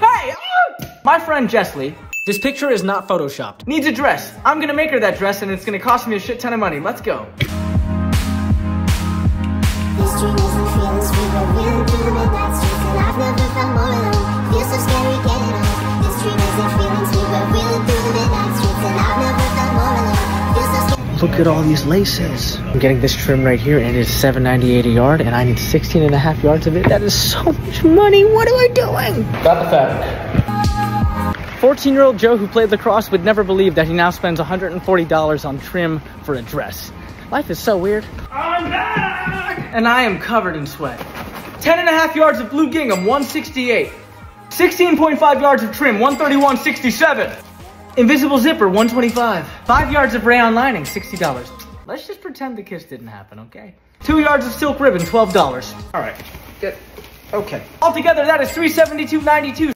Hey! ah! My friend Jessley. This picture is not photoshopped. Needs a dress. I'm gonna make her that dress and it's gonna cost me a shit ton of money. Let's go. Look at all these laces. I'm getting this trim right here and it's 7.98 a yard and I need 16 and a half yards of it. That is so much money. What am I doing? Got the fabric. 14 year old Joe who played lacrosse would never believe that he now spends $140 on trim for a dress. Life is so weird. I'm back! And I am covered in sweat. 10 and a half yards of blue gingham, 168. 16.5 yards of trim, 131.67. Invisible zipper, 125. Five yards of rayon lining, $60. Let's just pretend the kiss didn't happen, okay? Two yards of silk ribbon, $12. All right, good. Okay. Altogether, that is 372.92.